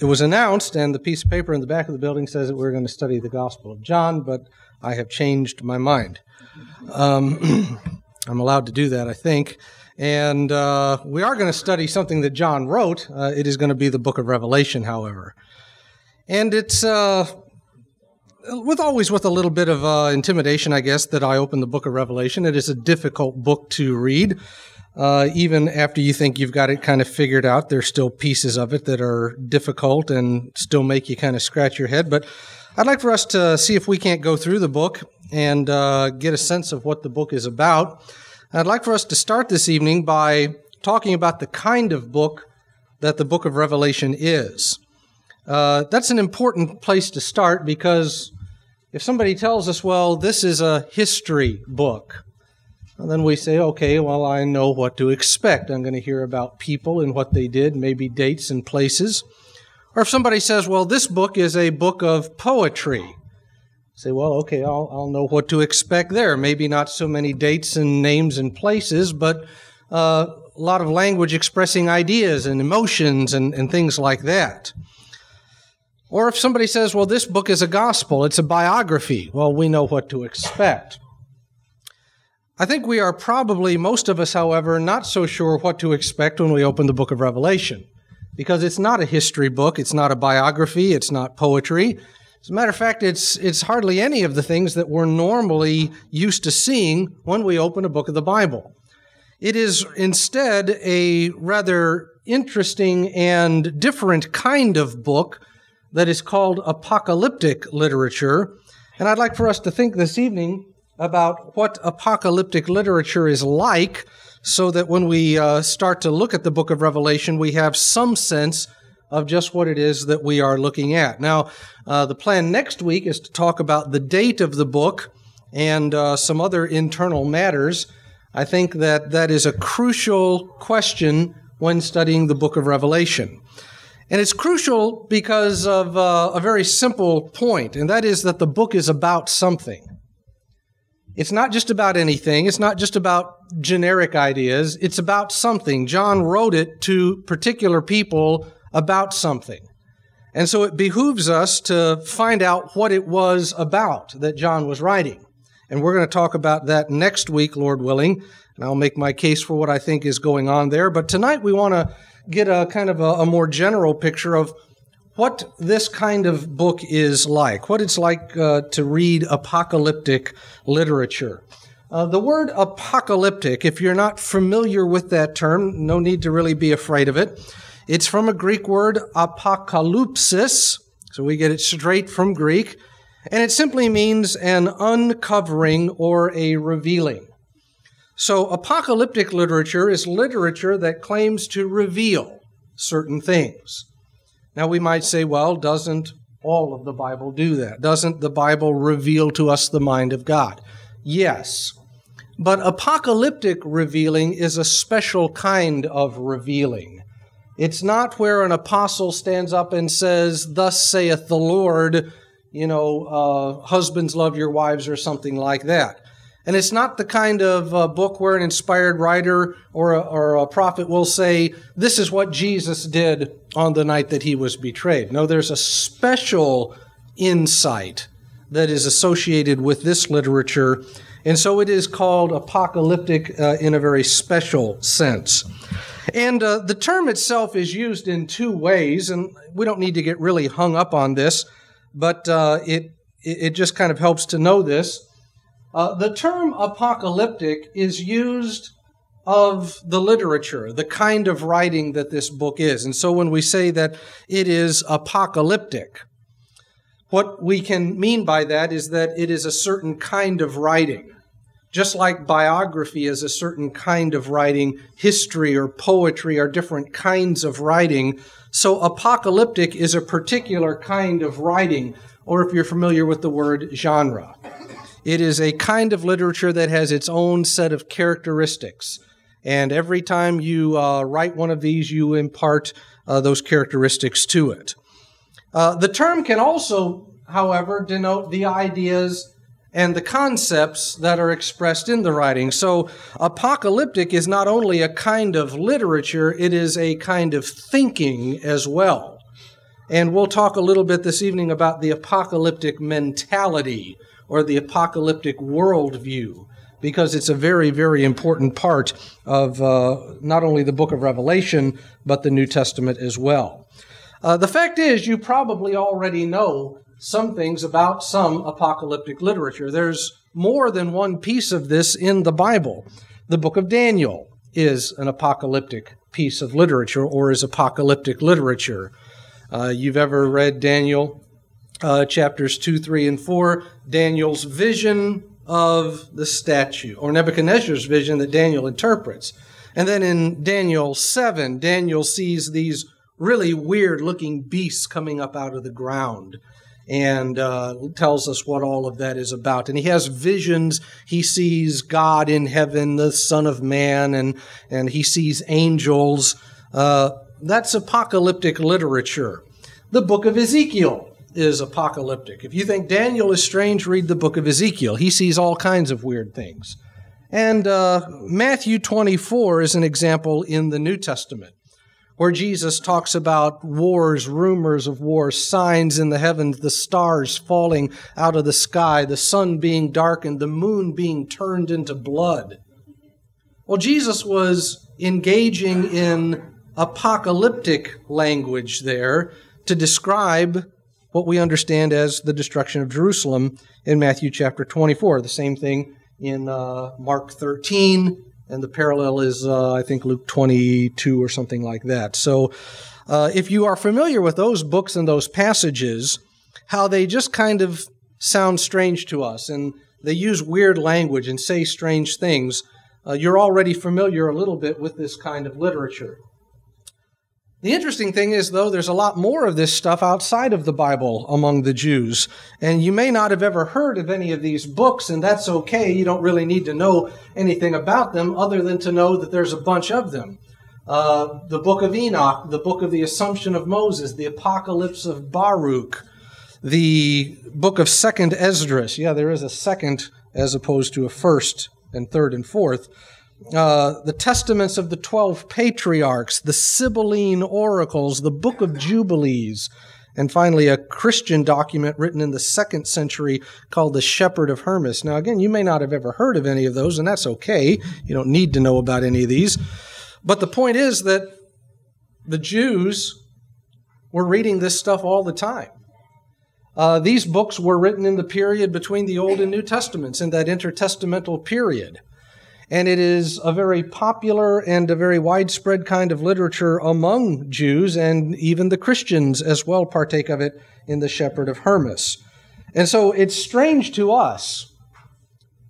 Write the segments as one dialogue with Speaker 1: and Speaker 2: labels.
Speaker 1: it was announced, and the piece of paper in the back of the building says that we're going to study the Gospel of John, but I have changed my mind. Um, I'm allowed to do that, I think. And uh, we are going to study something that John wrote. Uh, it is going to be the book of Revelation, however. And it's uh, with always with a little bit of uh, intimidation, I guess, that I open the book of Revelation. It is a difficult book to read. Uh, even after you think you've got it kind of figured out, there's still pieces of it that are difficult and still make you kind of scratch your head. But I'd like for us to see if we can't go through the book and uh, get a sense of what the book is about. I'd like for us to start this evening by talking about the kind of book that the book of Revelation is. Uh, that's an important place to start because if somebody tells us, well, this is a history book, and then we say, okay, well, I know what to expect. I'm going to hear about people and what they did, maybe dates and places. Or if somebody says, well, this book is a book of poetry, say, well, okay, I'll, I'll know what to expect there. Maybe not so many dates and names and places, but uh, a lot of language expressing ideas and emotions and, and things like that. Or if somebody says, well, this book is a gospel, it's a biography, well, we know what to expect. I think we are probably, most of us, however, not so sure what to expect when we open the book of Revelation. Because it's not a history book, it's not a biography, it's not poetry. As a matter of fact, it's, it's hardly any of the things that we're normally used to seeing when we open a book of the Bible. It is instead a rather interesting and different kind of book that is called apocalyptic literature. And I'd like for us to think this evening about what apocalyptic literature is like so that when we uh, start to look at the book of Revelation, we have some sense of just what it is that we are looking at. Now, uh, the plan next week is to talk about the date of the book and uh, some other internal matters. I think that that is a crucial question when studying the book of Revelation. And it's crucial because of uh, a very simple point, and that is that the book is about something. It's not just about anything. It's not just about generic ideas. It's about something. John wrote it to particular people about something. And so it behooves us to find out what it was about that John was writing. And we're going to talk about that next week, Lord willing. And I'll make my case for what I think is going on there. But tonight we want to get a kind of a, a more general picture of what this kind of book is like, what it's like uh, to read apocalyptic literature. Uh, the word apocalyptic, if you're not familiar with that term, no need to really be afraid of it. It's from a Greek word, apocalypsis, so we get it straight from Greek, and it simply means an uncovering or a revealing. So, apocalyptic literature is literature that claims to reveal certain things. Now, we might say, well, doesn't all of the Bible do that? Doesn't the Bible reveal to us the mind of God? Yes. But apocalyptic revealing is a special kind of revealing. It's not where an apostle stands up and says, Thus saith the Lord, you know, uh, husbands love your wives or something like that. And it's not the kind of uh, book where an inspired writer or a, or a prophet will say, This is what Jesus did on the night that he was betrayed. No, there's a special insight that is associated with this literature. And so it is called apocalyptic uh, in a very special sense. And uh, the term itself is used in two ways, and we don't need to get really hung up on this, but uh, it, it just kind of helps to know this. Uh, the term apocalyptic is used of the literature, the kind of writing that this book is. And so when we say that it is apocalyptic, what we can mean by that is that it is a certain kind of writing. Just like biography is a certain kind of writing, history or poetry are different kinds of writing. So apocalyptic is a particular kind of writing, or if you're familiar with the word genre. It is a kind of literature that has its own set of characteristics. And every time you uh, write one of these, you impart uh, those characteristics to it. Uh, the term can also, however, denote the ideas and the concepts that are expressed in the writing. So, apocalyptic is not only a kind of literature, it is a kind of thinking as well. And we'll talk a little bit this evening about the apocalyptic mentality or the apocalyptic worldview because it's a very, very important part of uh, not only the book of Revelation, but the New Testament as well. Uh, the fact is, you probably already know some things about some apocalyptic literature. There's more than one piece of this in the Bible. The book of Daniel is an apocalyptic piece of literature or is apocalyptic literature. Uh, you've ever read Daniel uh, chapters 2, 3, and 4, Daniel's vision of the statue, or Nebuchadnezzar's vision that Daniel interprets. And then in Daniel 7, Daniel sees these really weird looking beasts coming up out of the ground and uh, tells us what all of that is about. And he has visions. He sees God in heaven, the Son of Man, and, and he sees angels. Uh, that's apocalyptic literature. The book of Ezekiel is apocalyptic. If you think Daniel is strange, read the book of Ezekiel. He sees all kinds of weird things. And uh, Matthew 24 is an example in the New Testament where Jesus talks about wars, rumors of wars, signs in the heavens, the stars falling out of the sky, the sun being darkened, the moon being turned into blood. Well, Jesus was engaging in apocalyptic language there to describe what we understand as the destruction of Jerusalem in Matthew chapter 24. The same thing in uh, Mark 13, and the parallel is, uh, I think, Luke 22 or something like that. So, uh, if you are familiar with those books and those passages, how they just kind of sound strange to us and they use weird language and say strange things, uh, you're already familiar a little bit with this kind of literature. The interesting thing is, though, there's a lot more of this stuff outside of the Bible among the Jews. And you may not have ever heard of any of these books, and that's okay. You don't really need to know anything about them other than to know that there's a bunch of them. Uh, the book of Enoch, the book of the Assumption of Moses, the Apocalypse of Baruch, the book of Second Esdras. Yeah, there is a second as opposed to a first and third and fourth uh, the testaments of the 12 patriarchs, the Sibylline oracles, the book of Jubilees, and finally a Christian document written in the second century called the Shepherd of Hermas. Now, again, you may not have ever heard of any of those, and that's okay. You don't need to know about any of these. But the point is that the Jews were reading this stuff all the time. Uh, these books were written in the period between the Old and New Testaments, in that intertestamental period and it is a very popular and a very widespread kind of literature among Jews, and even the Christians as well partake of it in the Shepherd of Hermas. And so it's strange to us.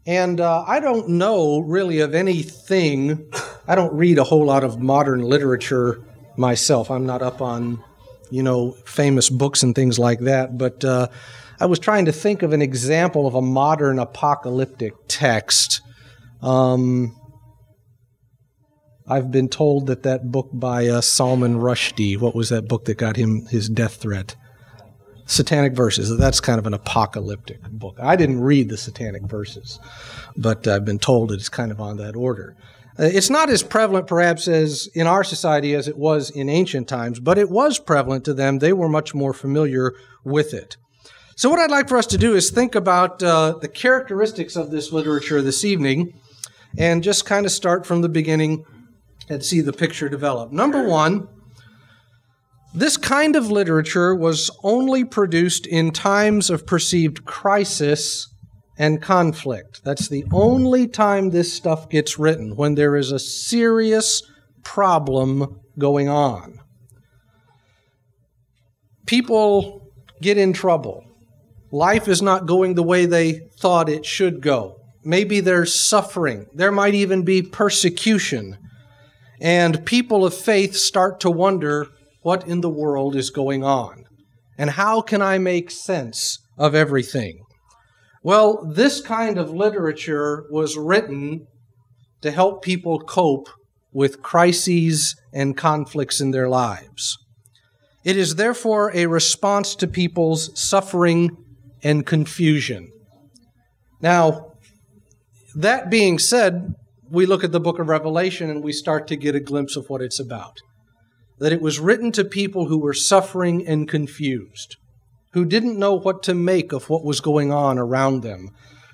Speaker 1: And uh, I don't know really of anything, I don't read a whole lot of modern literature myself. I'm not up on, you know, famous books and things like that, but uh, I was trying to think of an example of a modern apocalyptic text um, I've been told that that book by uh, Salman Rushdie, what was that book that got him his death threat? Satanic Verses. That's kind of an apocalyptic book. I didn't read the Satanic Verses, but I've been told it's kind of on that order. Uh, it's not as prevalent, perhaps, as in our society as it was in ancient times, but it was prevalent to them. They were much more familiar with it. So, what I'd like for us to do is think about uh, the characteristics of this literature this evening and just kind of start from the beginning and see the picture develop. Number one, this kind of literature was only produced in times of perceived crisis and conflict. That's the only time this stuff gets written, when there is a serious problem going on. People get in trouble. Life is not going the way they thought it should go. Maybe there's suffering. There might even be persecution. And people of faith start to wonder what in the world is going on? And how can I make sense of everything? Well, this kind of literature was written to help people cope with crises and conflicts in their lives. It is therefore a response to people's suffering and confusion. Now, that being said, we look at the book of Revelation and we start to get a glimpse of what it's about. that it was written to people who were suffering and confused, who didn't know what to make of what was going on around them,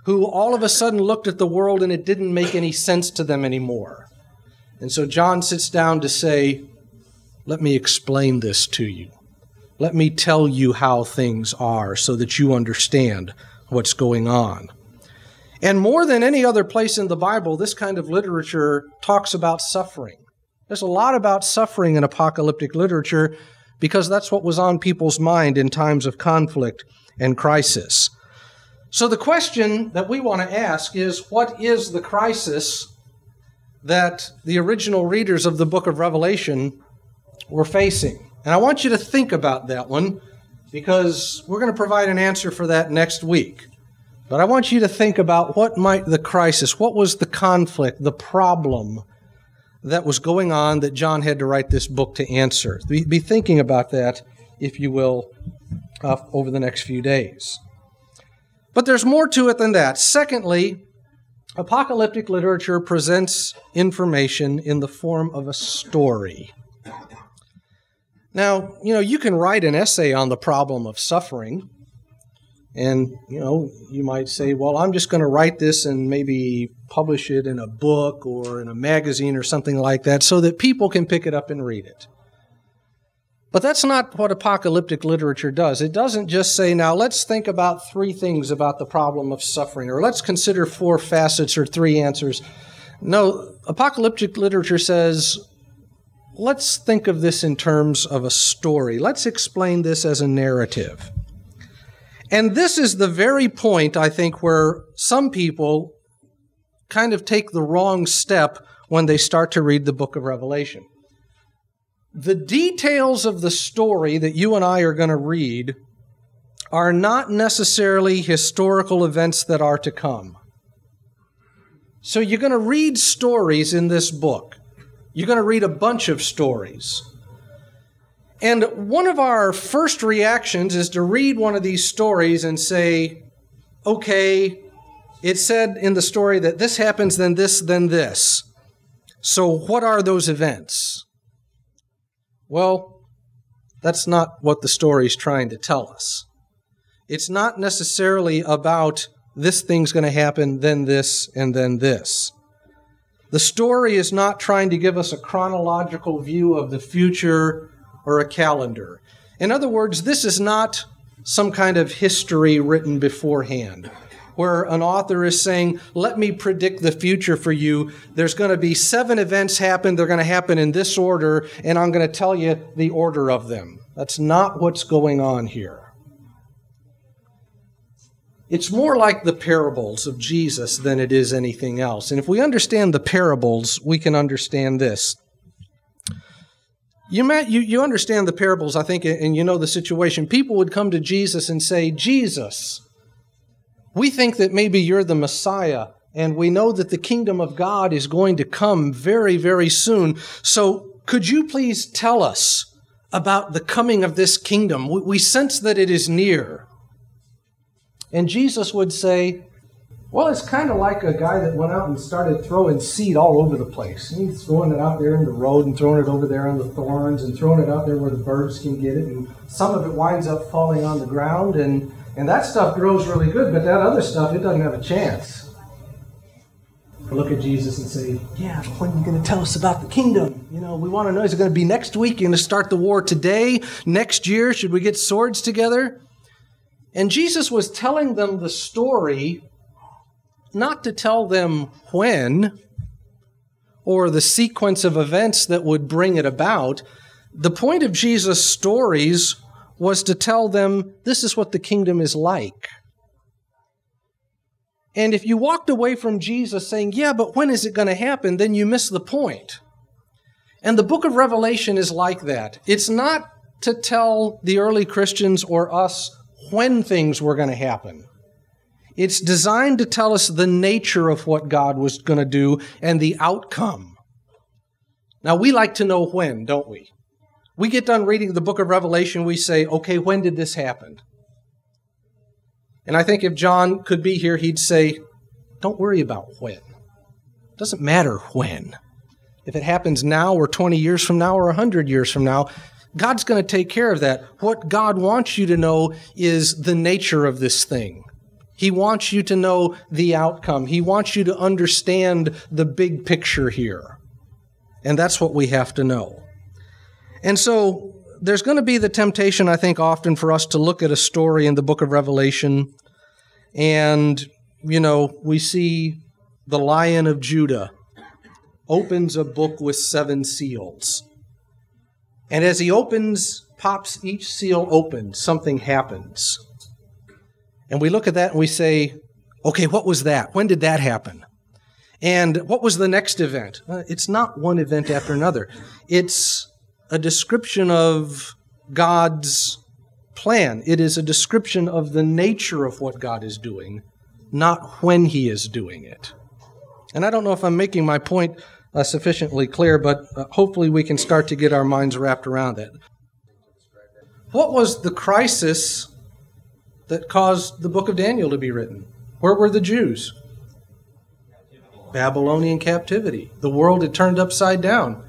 Speaker 1: who all of a sudden looked at the world and it didn't make any sense to them anymore. And so John sits down to say, Let me explain this to you. Let me tell you how things are so that you understand what's going on. And more than any other place in the Bible, this kind of literature talks about suffering. There's a lot about suffering in apocalyptic literature because that's what was on people's mind in times of conflict and crisis. So the question that we want to ask is what is the crisis that the original readers of the book of Revelation were facing? And I want you to think about that one because we're going to provide an answer for that next week. But I want you to think about what might the crisis, what was the conflict, the problem that was going on that John had to write this book to answer. Be, thinking about that, if you will, uh, over the next few days. But there's more to it than that. Secondly, apocalyptic literature presents information in the form of a story. Now, you know, you can write an essay on the problem of suffering, and, you know, you might say, well, I'm just going to write this and maybe publish it in a book or in a magazine or something like that so that people can pick it up and read it. But that's not what apocalyptic literature does. It doesn't just say, now let's think about three things about the problem of suffering, or let's consider four facets or three answers. No, apocalyptic literature says, let's think of this in terms of a story. Let's explain this as a narrative. And this is the very point, I think, where some people kind of take the wrong step when they start to read the book of Revelation. The details of the story that you and I are going to read are not necessarily historical events that are to come. So you're going to read stories in this book. You're going to read a bunch of stories. And one of our first reactions is to read one of these stories and say, okay, it said in the story that this happens, then this, then this. So, what are those events? Well, that's not what the story is trying to tell us. It's not necessarily about this thing's going to happen, then this, and then this. The story is not trying to give us a chronological view of the future or a calendar. In other words, this is not some kind of history written beforehand where an author is saying, Let me predict the future for you. There's going to be seven events happen. They're going to happen in this order, and I'm going to tell you the order of them. That's not what's going on here. It's more like the parables of Jesus than it is anything else. And if we understand the parables, we can understand this. You, met, you, you understand the parables, I think, and you know the situation. People would come to Jesus and say, Jesus, we think that maybe you're the Messiah, and we know that the kingdom of God is going to come very, very soon. So could you please tell us about the coming of this kingdom? We sense that it is near. And Jesus would say, well, it's kind of like a guy that went out and started throwing seed all over the place. He's throwing it out there in the road and throwing it over there on the thorns and throwing it out there where the birds can get it. And some of it winds up falling on the ground, and, and that stuff grows really good, but that other stuff, it doesn't have a chance. I look at Jesus and say, Yeah, but when are you going to tell us about the kingdom? You know, we want to know is it going to be next week? You're going to start the war today? Next year? Should we get swords together? And Jesus was telling them the story not to tell them when or the sequence of events that would bring it about. The point of Jesus' stories was to tell them this is what the kingdom is like. And if you walked away from Jesus saying, Yeah, but when is it going to happen? then you miss the point. And the book of Revelation is like that. It's not to tell the early Christians or us when things were going to happen. It's designed to tell us the nature of what God was going to do and the outcome. Now, we like to know when, don't we? We get done reading the book of Revelation, we say, okay, when did this happen? And I think if John could be here, he'd say, don't worry about when. It doesn't matter when. if it happens now or 20 years from now or 100 years from now, God's going to take care of that. What God wants you to know is the nature of this thing. He wants you to know the outcome. He wants you to understand the big picture here. And that's what we have to know. And so there's going to be the temptation, I think, often for us to look at a story in the book of Revelation and, you know, we see the Lion of Judah opens a book with seven seals. And as he opens, pops each seal open, something happens. And we look at that and we say, okay, what was that? When did that happen? And what was the next event? It's not one event after another. It's a description of God's plan. It is a description of the nature of what God is doing, not when He is doing it. And I don't know if I'm making my point uh, sufficiently clear, but uh, hopefully we can start to get our minds wrapped around it. What was the crisis that caused the book of Daniel to be written? Where were the Jews? Babylonian captivity. The world had turned upside down.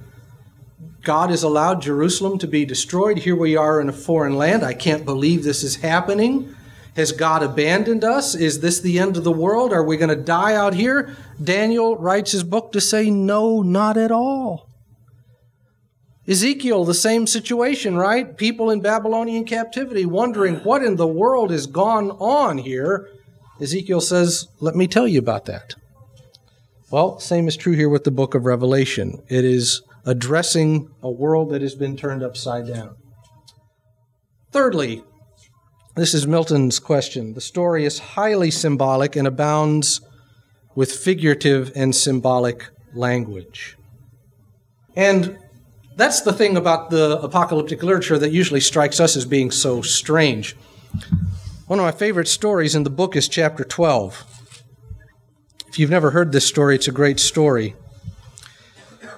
Speaker 1: God has allowed Jerusalem to be destroyed. Here we are in a foreign land. I can't believe this is happening. Has God abandoned us? Is this the end of the world? Are we going to die out here? Daniel writes his book to say, no, not at all. Ezekiel, the same situation, right? People in Babylonian captivity wondering what in the world has gone on here. Ezekiel says, Let me tell you about that. Well, same is true here with the book of Revelation. It is addressing a world that has been turned upside down. Thirdly, this is Milton's question. The story is highly symbolic and abounds with figurative and symbolic language. And that's the thing about the apocalyptic literature that usually strikes us as being so strange. One of my favorite stories in the book is chapter 12. If you've never heard this story, it's a great story.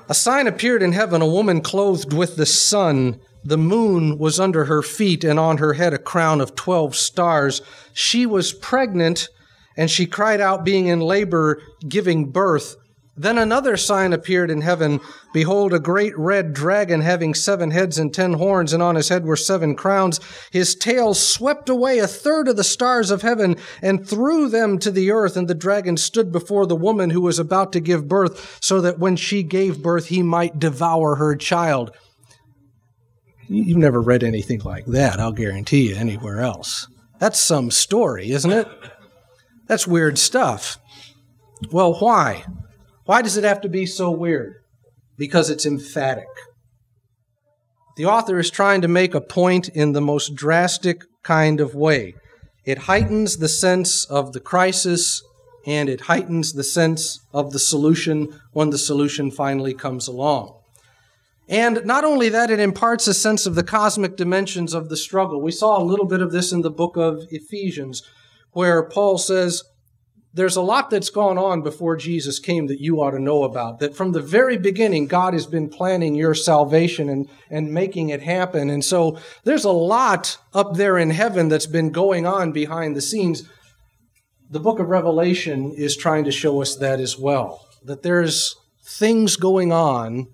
Speaker 1: A sign appeared in heaven, a woman clothed with the sun. The moon was under her feet, and on her head a crown of 12 stars. She was pregnant, and she cried out, being in labor, giving birth. Then another sign appeared in heaven. Behold, a great red dragon having seven heads and ten horns, and on his head were seven crowns. His tail swept away a third of the stars of heaven and threw them to the earth. And the dragon stood before the woman who was about to give birth, so that when she gave birth, he might devour her child. You've never read anything like that, I'll guarantee you, anywhere else. That's some story, isn't it? That's weird stuff. Well, why? Why does it have to be so weird? Because it's emphatic. The author is trying to make a point in the most drastic kind of way. It heightens the sense of the crisis and it heightens the sense of the solution when the solution finally comes along. And not only that, it imparts a sense of the cosmic dimensions of the struggle. We saw a little bit of this in the book of Ephesians, where Paul says, there's a lot that's gone on before Jesus came that you ought to know about. That from the very beginning, God has been planning your salvation and, and making it happen. And so there's a lot up there in heaven that's been going on behind the scenes. The book of Revelation is trying to show us that as well. That there's things going on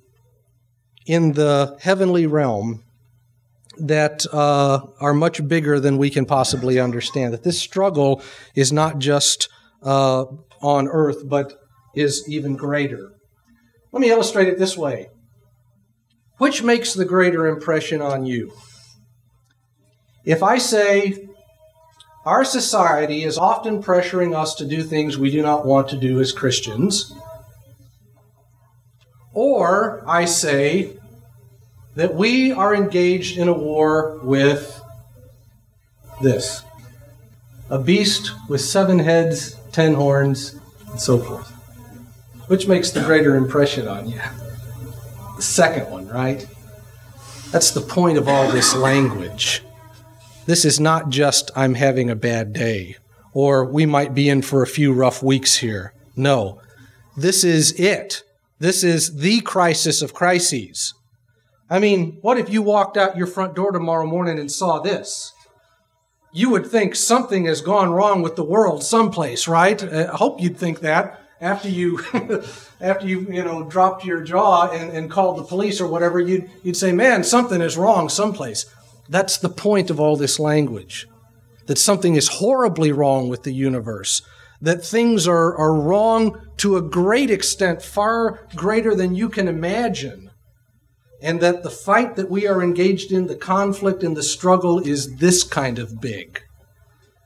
Speaker 1: in the heavenly realm that uh, are much bigger than we can possibly understand. That this struggle is not just uh, on earth, but is even greater. Let me illustrate it this way Which makes the greater impression on you? If I say, our society is often pressuring us to do things we do not want to do as Christians, or I say that we are engaged in a war with this a beast with seven heads ten horns, and so forth. Which makes the greater impression on you? The second one, right? That's the point of all this language. This is not just, I'm having a bad day, or we might be in for a few rough weeks here. No, this is it. This is the crisis of crises. I mean, what if you walked out your front door tomorrow morning and saw this? You would think something has gone wrong with the world someplace, right? Uh, I hope you'd think that. after you after you you know dropped your jaw and, and called the police or whatever you'd you'd say man something is wrong someplace that's the point of all this language that something is horribly wrong with the universe that things are, are wrong to a great extent far greater than you can imagine and that the fight that we are engaged in the conflict and the struggle is this kind of big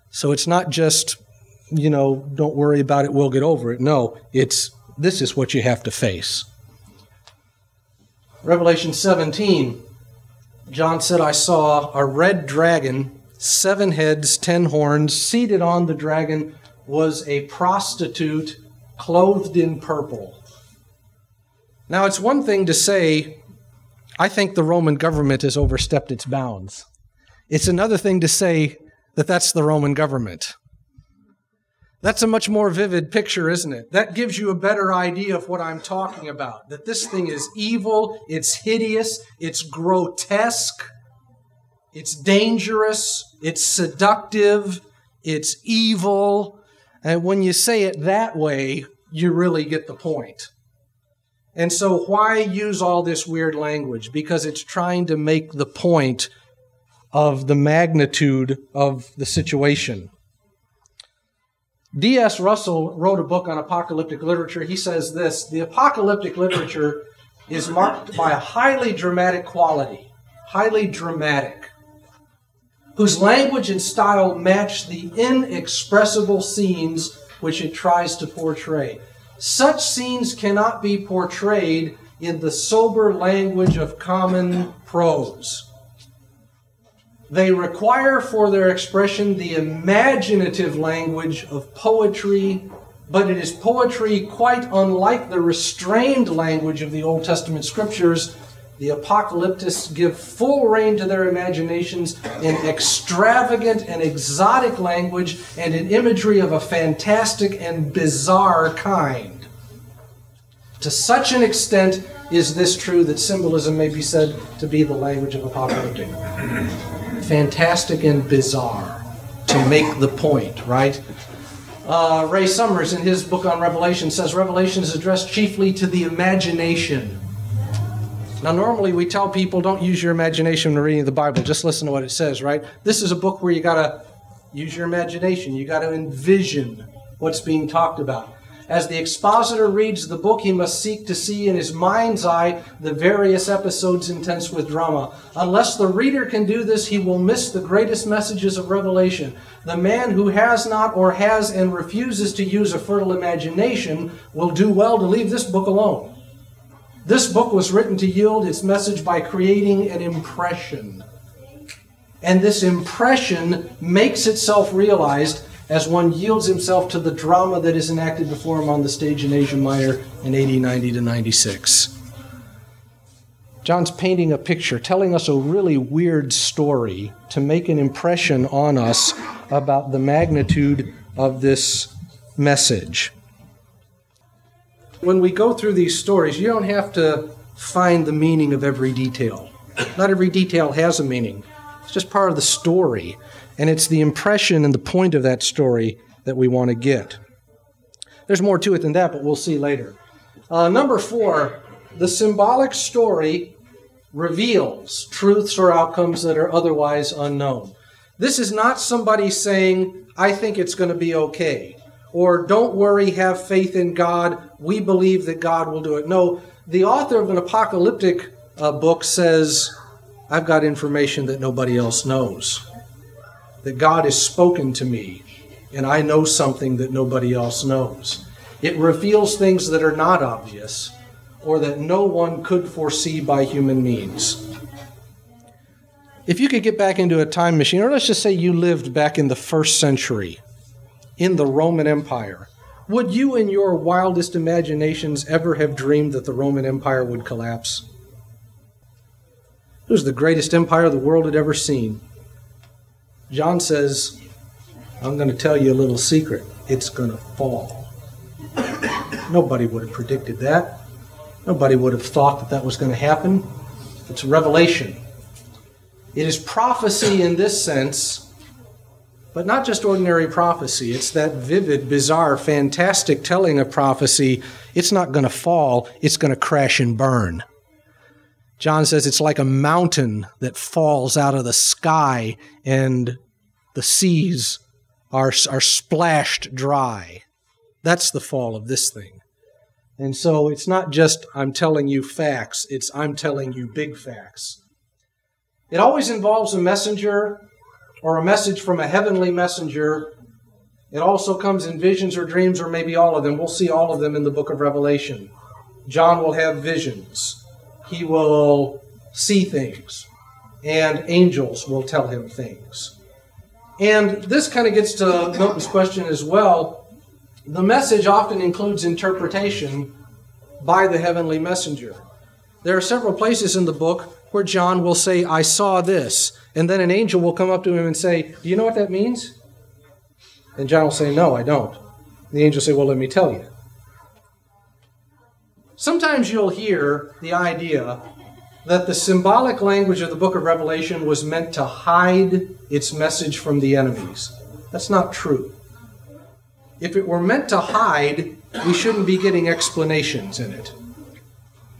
Speaker 1: so it's not just you know, don't worry about it, we'll get over it. No, it's this is what you have to face. Revelation 17, John said, I saw a red dragon, seven heads, ten horns. Seated on the dragon was a prostitute clothed in purple. Now, it's one thing to say, I think the Roman government has overstepped its bounds. It's another thing to say that that's the Roman government. That's a much more vivid picture, isn't it? That gives you a better idea of what I'm talking about. That this thing is evil, it's hideous, it's grotesque, it's dangerous, it's seductive, it's evil. And when you say it that way, you really get the point. And so, why use all this weird language? Because it's trying to make the point of the magnitude of the situation. D.S. Russell wrote a book on apocalyptic literature. He says this The apocalyptic literature is marked by a highly dramatic quality, highly dramatic, whose language and style match the inexpressible scenes which it tries to portray. Such scenes cannot be portrayed in the sober language of common prose. They require for their expression the imaginative language of poetry, but it is poetry quite unlike the restrained language of the Old Testament scriptures. The apocalyptists give full rein to their imaginations in extravagant and exotic language and in imagery of a fantastic and bizarre kind. To such an extent is this true that symbolism may be said to be the language of apocalyptic fantastic and bizarre to make the point, right? Uh, Ray Summers, in his book on Revelation, says Revelation is addressed chiefly to the imagination. Now, normally we tell people don't use your imagination when reading the Bible, just listen to what it says, right? This is a book where you got to use your imagination, you got to envision what's being talked about. As the expositor reads the book, he must seek to see in his mind's eye the various episodes intense with drama. Unless the reader can do this, he will miss the greatest messages of Revelation. The man who has not or has and refuses to use a fertile imagination will do well to leave this book alone. This book was written to yield its message by creating an impression. And this impression makes itself realized as one yields himself to the drama that is enacted before him on the stage in Asia Minor in 80, 90 to 96. John's painting a picture, telling us a really weird story to make an impression on us about the magnitude of this message. When we go through these stories, you don't have to find the meaning of every detail. Not every detail has a meaning, it's just part of the story. And it's the impression and the point of that story that we want to get. There's more to it than that, but we'll see later. Uh, number four, the symbolic story reveals truths or outcomes that are otherwise unknown. This is not somebody saying, I think it's going to be okay, or don't worry, have faith in God, we believe that God will do it. No, the author of an apocalyptic uh, book says, I've got information that nobody else knows that God has spoken to me and I know something that nobody else knows. It reveals things that are not obvious or that no one could foresee by human means. If you could get back into a time machine, or let's just say you lived back in the first century in the Roman Empire, would you, in your wildest imaginations, ever have dreamed that the Roman Empire would collapse? It was the greatest empire the world had ever seen. John says, I'm going to tell you a little secret. It's going to fall. Nobody would have predicted that. Nobody would have thought that that was going to happen. It's revelation. It is prophecy in this sense But not just ordinary prophecy, it's that vivid, bizarre, fantastic telling of prophecy. It's not going to fall, it's going to crash and burn. John says it's like a mountain that falls out of the sky and the seas are, are splashed dry. That's the fall of this thing. And so it's not just I'm telling you facts, it's I'm telling you big facts. It always involves a messenger or a message from a heavenly messenger. It also comes in visions or dreams, or maybe all of them. We'll see all of them in the book of Revelation. John will have visions, he will see things, and angels will tell him things. And this kind of gets to Milton's question as well. The message often includes interpretation by the heavenly messenger. There are several places in the book where John will say, I saw this. And then an angel will come up to him and say, Do you know what that means? And John will say, No, I don't. And the angel will say, Well, let me tell you. Sometimes you'll hear the idea that the symbolic language of the book of Revelation was meant to hide its message from the enemies. That's not true. If it were meant to hide, we shouldn't be getting explanations in it.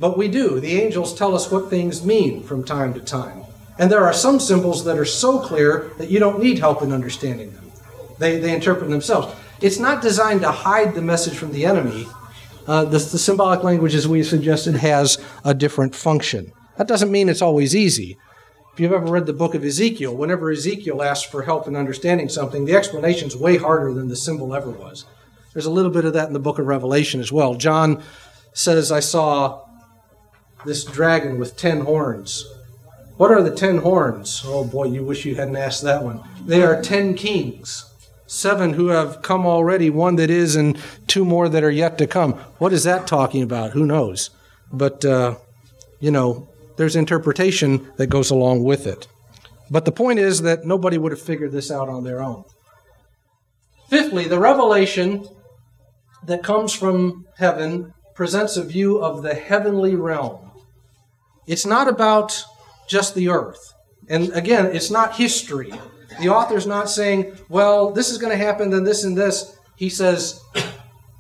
Speaker 1: But we do. The angels tell us what things mean from time to time. And there are some symbols that are so clear that you don't need help in understanding them. They, they interpret themselves. It's not designed to hide the message from the enemy. Uh, the, the symbolic language, as we suggested, has a different function. That doesn't mean it's always easy. If you've ever read the book of Ezekiel, whenever Ezekiel asks for help in understanding something, the explanation is way harder than the symbol ever was. There's a little bit of that in the book of Revelation as well. John says, I saw this dragon with ten horns. What are the ten horns? Oh boy, you wish you hadn't asked that one. They are ten kings. Seven who have come already, one that is, and two more that are yet to come. What is that talking about? Who knows? But, uh, you know, there's interpretation that goes along with it. But the point is that nobody would have figured this out on their own. Fifthly, the revelation that comes from heaven presents a view of the heavenly realm. It's not about just the earth. And again, it's not history. The author's not saying, well, this is going to happen, then this and this. He says,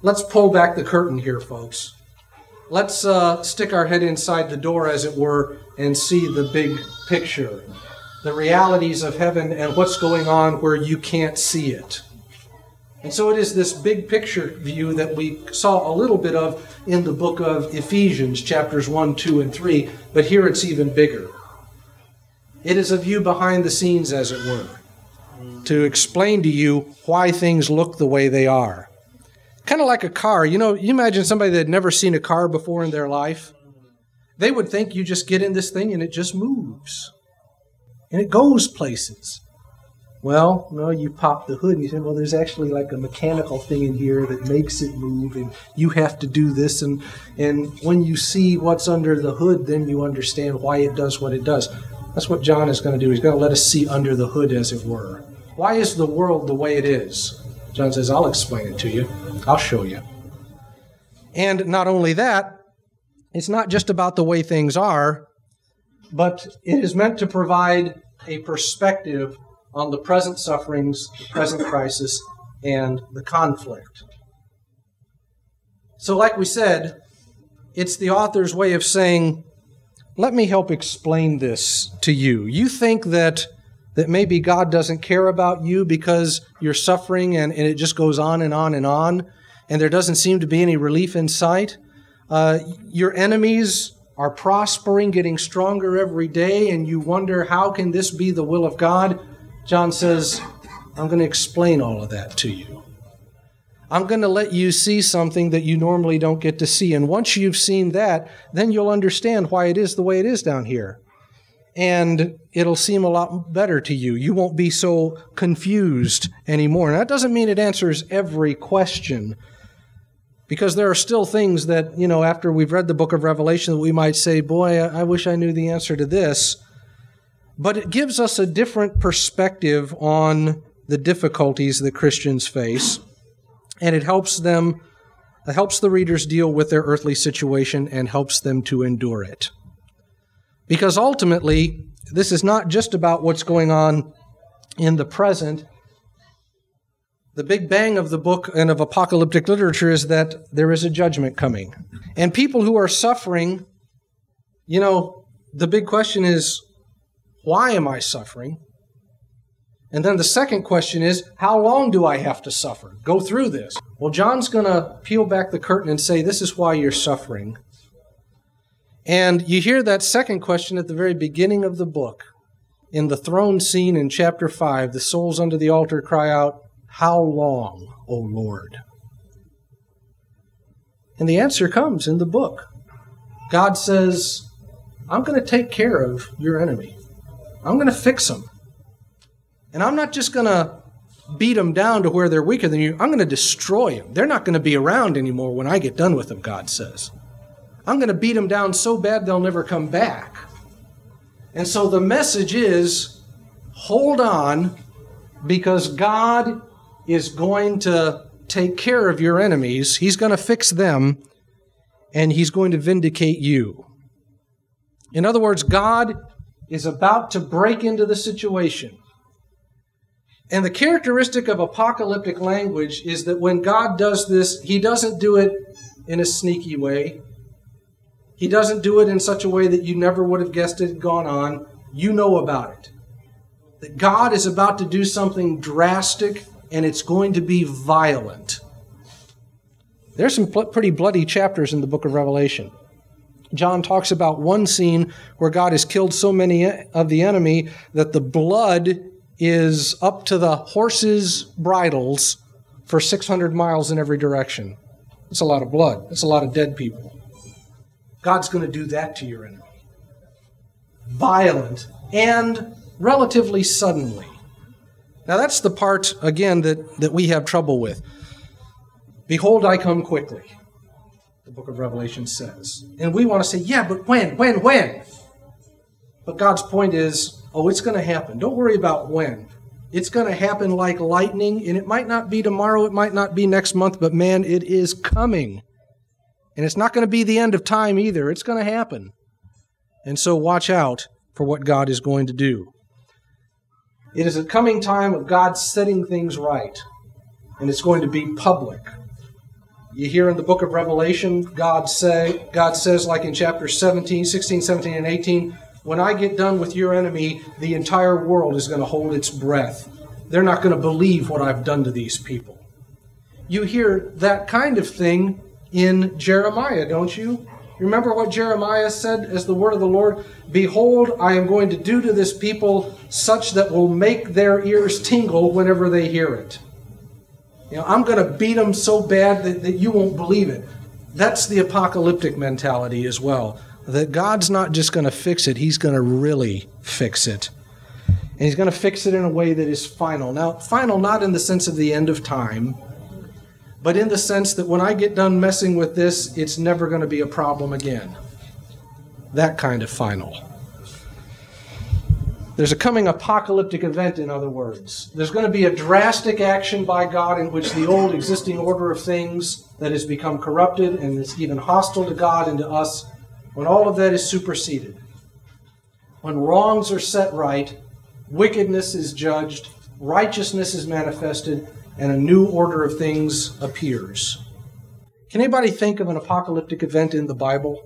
Speaker 1: let's pull back the curtain here, folks let's uh, stick our head inside the door, as it were, and see the big picture the realities of heaven and what's going on where you can't see it. And so it is this big picture view that we saw a little bit of in the book of Ephesians, chapters 1, 2, and 3, but here it's even bigger. It is a view behind the scenes, as it were, to explain to you why things look the way they are. Kind of like a car. You know, you imagine somebody that had never seen a car before in their life. They would think you just get in this thing and it just moves. And it goes places. Well, no, you pop the hood and you say, well, there's actually like a mechanical thing in here that makes it move, and you have to do this. And, and when you see what's under the hood, then you understand why it does what it does. That's what John is going to do. He's going to let us see under the hood, as it were. Why is the world the way it is? John says, I'll explain it to you. I'll show you. And not only that, it's not just about the way things are, but it is meant to provide a perspective on the present sufferings, the present crisis, and the conflict. So, like we said, it's the author's way of saying, let me help explain this to you. You think that that maybe God doesn't care about you because you're suffering and, and it just goes on and on and on, and there doesn't seem to be any relief in sight. Uh, your enemies are prospering, getting stronger every day, and you wonder, how can this be the will of God? John says, I'm going to explain all of that to you. I'm going to let you see something that you normally don't get to see. And once you've seen that, then you'll understand why it is the way it is down here and it'll seem a lot better to you. You won't be so confused anymore. And that doesn't mean it answers every question, because there are still things that, you know, after we've read the book of Revelation, that we might say, Boy, I wish I knew the answer to this. But it gives us a different perspective on the difficulties that Christians face, and it helps them. It helps the readers deal with their earthly situation and helps them to endure it. Because ultimately, this is not just about what's going on in the present, The big bang of the book and of apocalyptic literature is that there is a judgment coming. And people who are suffering, you know, the big question is, why am I suffering? And then the second question is, how long do I have to suffer? Go through this. Well, John's going to peel back the curtain and say, this is why you're suffering. And you hear that second question at the very beginning of the book. In the throne scene in chapter 5, the souls under the altar cry out, How long, O Lord? And the answer comes in the book. God says, I'm going to take care of your enemy. I'm going to fix them. And I'm not just going to beat them down to where they're weaker than you. I'm going to destroy them. They're not going to be around anymore when I get done with them, God says. I'm going to beat them down so bad they'll never come back. And so the message is hold on because God is going to take care of your enemies. He's going to fix them and he's going to vindicate you. In other words, God is about to break into the situation. And the characteristic of apocalyptic language is that when God does this, he doesn't do it in a sneaky way. He doesn't do it in such a way that you never would have guessed it had gone on. You know about it. That God is about to do something drastic and it's going to be violent. There's some pretty bloody chapters in the book of Revelation. John talks about one scene where God has killed so many of the enemy that the blood is up to the horses' bridles for 600 miles in every direction. That's a lot of blood. That's a lot of dead people. God's going to do that to your enemy. Violent and relatively suddenly. Now, that's the part, again, that, that we have trouble with. Behold, I come quickly, book of Revelation says. And we want to say, yeah, but when, when, when? But God's point is, oh, it's going to happen. Don't worry about when. It's going to happen like lightning, and it might not be tomorrow, it might not be next month, but man, it is coming. And it's not going to be the end of time either. It's going to happen. And so watch out for what God is going to do. It is a coming time of God setting things right, and it's going to be public. You hear in the book of Revelation, God say, God says, like in chapter 17, 16, 17, and 18, when I get done with your enemy, the entire world is going to hold its breath. They're not going to believe what I've done to these people. You hear that kind of thing in Jeremiah, don't you? Remember what Jeremiah said as the word of the Lord? Behold, I am going to do to this people such that will make their ears tingle whenever they hear it. You know, I'm going to beat them so bad that, that you won't believe it. That's the apocalyptic mentality as well. That God's not just going to fix it, He's going to really fix it. And He's going to fix it in a way that is final. Now, final not in the sense of the end of time, but in the sense that when I get done messing with this, it's never going to be a problem again. That kind of final. There's a coming apocalyptic event, in other words. There's going to be a drastic action by God in which the old existing order of things that has become corrupted and is even hostile to God and to us, when all of that is superseded. When wrongs are set right, wickedness is judged, righteousness is manifested, and a new order of things appears. Can anybody think of an apocalyptic event in the Bible,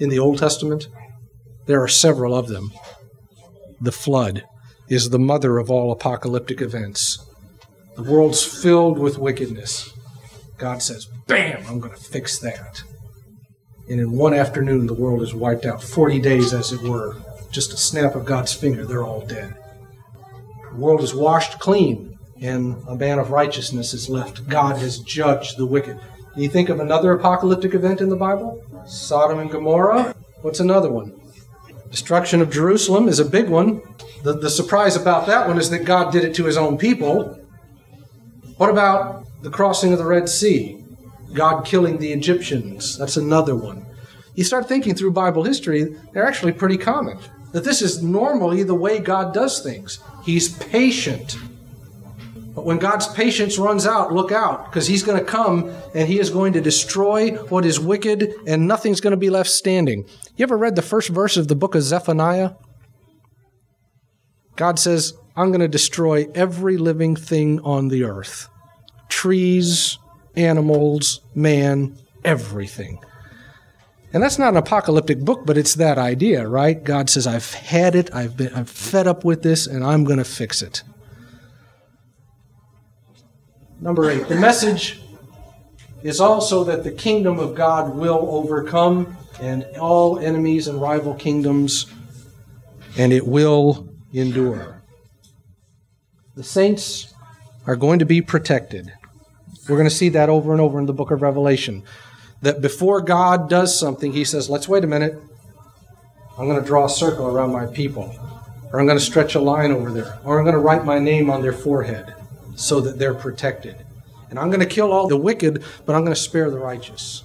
Speaker 1: in the Old Testament? There are several of them. The flood is the mother of all apocalyptic events. The world's filled with wickedness. God says, Bam, I'm going to fix that. And in one afternoon, the world is wiped out. 40 days, as it were. Just a snap of God's finger, they're all dead. The world is washed clean and a man of righteousness is left. God has judged the wicked. Do you think of another apocalyptic event in the Bible? Sodom and Gomorrah? What's another one? Destruction of Jerusalem is a big one. The, the surprise about that one is that God did it to his own people. What about the crossing of the Red Sea? God killing the Egyptians? That's another one. You start thinking through Bible history, they're actually pretty common. That this is normally the way God does things. He's patient. But when God's patience runs out, look out, because He's going to come and He is going to destroy what is wicked, and nothing's going to be left standing. You ever read the first verse of the book of Zephaniah? God says, I'm going to destroy every living thing on the earth. trees, animals, man, everything. And that's not an apocalyptic book, but it's that idea, right? God says, I've had it, I've been I'm fed up with this, and I'm going to fix it. Number eight, the message is also that the kingdom of God will overcome and all enemies and rival kingdoms, and it will endure. The saints are going to be protected. We're going to see that over and over in the book of Revelation that before God does something, he says, let's wait a minute. I'm going to draw a circle around my people, or I'm going to stretch a line over there, or I'm going to write my name on their forehead so that they're protected. And I'm going to kill all the wicked, but I'm going to spare the righteous.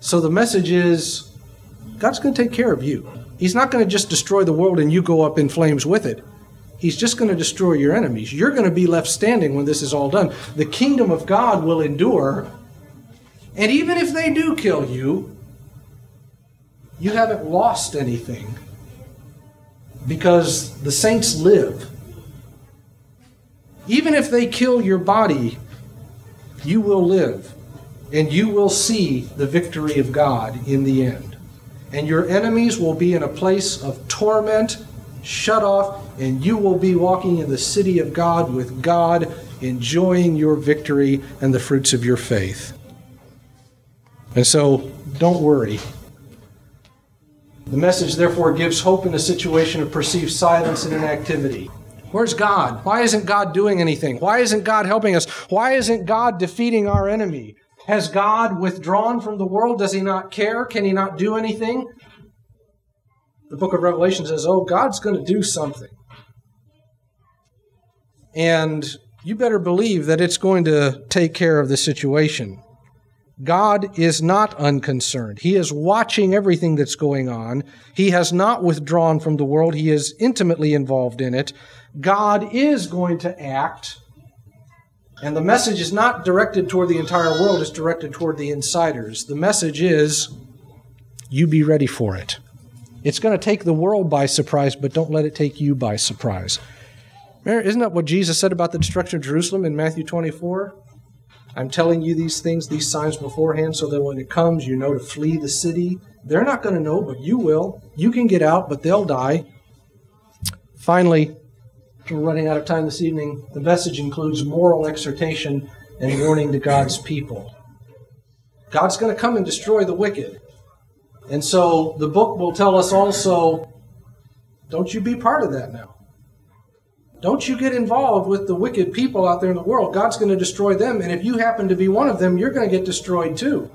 Speaker 1: So the message is God's going to take care of you. He's not going to just destroy the world and you go up in flames with it. He's just going to destroy your enemies. You're going to be left standing when this is all done. The kingdom of God will endure and even if they do kill you, you haven't lost anything because the saints live. Even if they kill your body, you will live and you will see the victory of God in the end. And your enemies will be in a place of torment, shut off, and you will be walking in the city of God with God, enjoying your victory and the fruits of your faith. And so, don't worry. The message, therefore, gives hope in a situation of perceived silence and inactivity. Where's God? Why isn't God doing anything? Why isn't God helping us? Why isn't God defeating our enemy? Has God withdrawn from the world? Does he not care? Can he not do anything? The book of Revelation says, oh, God's going to do something. And you better believe that it's going to take care of the situation. God is not unconcerned. He is watching everything that's going on. He has not withdrawn from the world. He is intimately involved in it. God is going to act. And the message is not directed toward the entire world, it's directed toward the insiders. The message is you be ready for it. It's going to take the world by surprise, but don't let it take you by surprise. Isn't that what Jesus said about the destruction of Jerusalem in Matthew 24? I'm telling you these things, these signs beforehand, so that when it comes, you know to flee the city. They're not going to know, but you will. You can get out, but they'll die. Finally, we're running out of time this evening. The message includes moral exhortation and warning to God's people. God's going to come and destroy the wicked. And so the book will tell us also don't you be part of that now. Don't you get involved with the wicked people out there in the world. God's going to destroy them. And if you happen to be one of them, you're going to get destroyed too.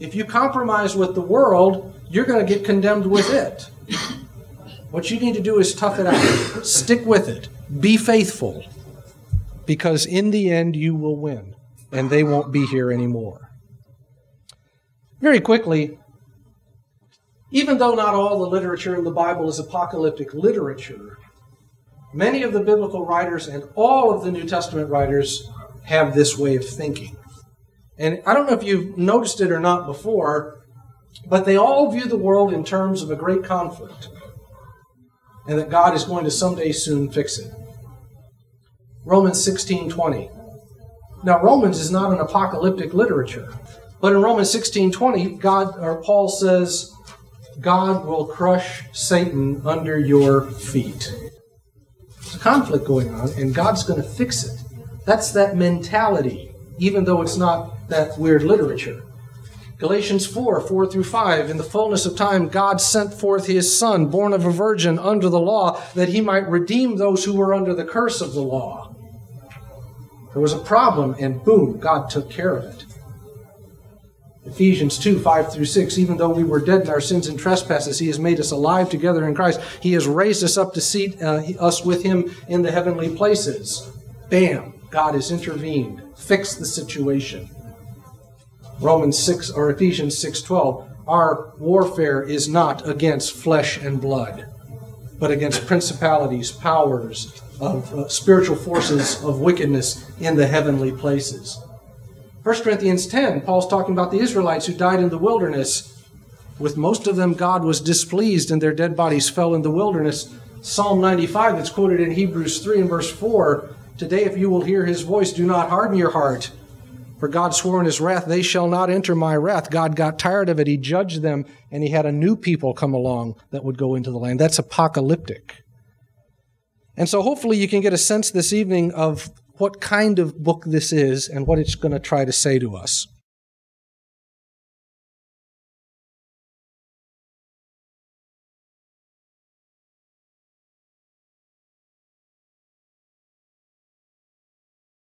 Speaker 1: If you compromise with the world, you're going to get condemned with it. What you need to do is tough it out. Stick with it. Be faithful. Because in the end, you will win. And they won't be here anymore. Very quickly, even though not all the literature in the Bible is apocalyptic literature, Many of the biblical writers and all of the New Testament writers have this way of thinking. And I don't know if you've noticed it or not before, but they all view the world in terms of a great conflict and that God is going to someday soon fix it. Romans 16:20. Now Romans is not an apocalyptic literature, but in Romans 16:20, God or Paul says, God will crush Satan under your feet. There's a conflict going on, and God's going to fix it. That's that mentality, even though it's not that weird literature. Galatians 4 4 through 5. In the fullness of time, God sent forth his Son, born of a virgin under the law, that he might redeem those who were under the curse of the law. There was a problem, and boom, God took care of it. Ephesians 2 5 through 6. Even though we were dead in our sins and trespasses, He has made us alive together in Christ. He has raised us up to seat uh, us with Him in the heavenly places. Bam! God has intervened, fixed the situation. Romans 6 or Ephesians 6:12 Our warfare is not against flesh and blood, but against principalities, powers, of uh, spiritual forces of wickedness in the heavenly places. 1 Corinthians 10, Paul's talking about the Israelites who died in the wilderness. With most of them, God was displeased and their dead bodies fell in the wilderness. Psalm 95, that's quoted in Hebrews 3 and verse 4 Today, if you will hear his voice, do not harden your heart For God swore in his wrath, They shall not enter my wrath. God got tired of it. He judged them, and he had a new people come along that would go into the land. That's apocalyptic. And so hopefully you can get a sense this evening of what kind of book this is and what it's going to try to say to us.